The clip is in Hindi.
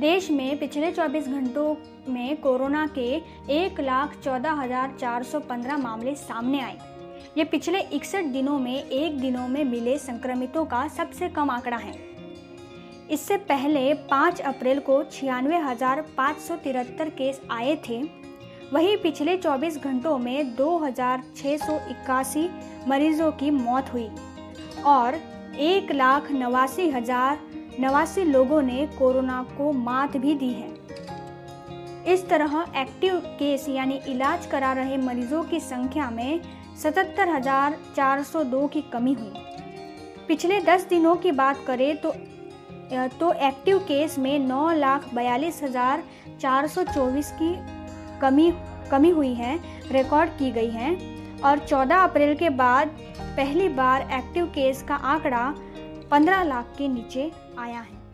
देश में पिछले 24 घंटों में कोरोना के एक लाख चौदह हज़ार चार सौ पंद्रह मामले सामने आए। ये पिछले इकसठ दिनों में एक दिनों में मिले संक्रमितों का सबसे कम आंकड़ा है। इससे पहले 5 अप्रैल को छियानवे हज़ार पाँच सौ तिहत्तर केस आए थे। वहीं पिछले 24 घंटों में दो हज़ार छः सौ इक्यासी मरीजों की मौत हुई और एक लाख नवासी हज़ार नवासी लोगों ने कोरोना को मात भी दी है। इस तरह एक्टिव केस यानी इलाज करा रहे मरीजों की संख्या में सतहत्तर हज़ार चार सौ दो की कमी हुई। पिछले दस दिनों की बात करें तो तो एक्टिव केस में नौ लाख बयालीस हज़ार चार सौ चौबीस की कमी कमी हुई है, रिकॉर्ड की गई है। और 14 अप्रैल के बाद पहली बार एक्टिव केस का आंकड़ा 15 लाख के नीचे आया है।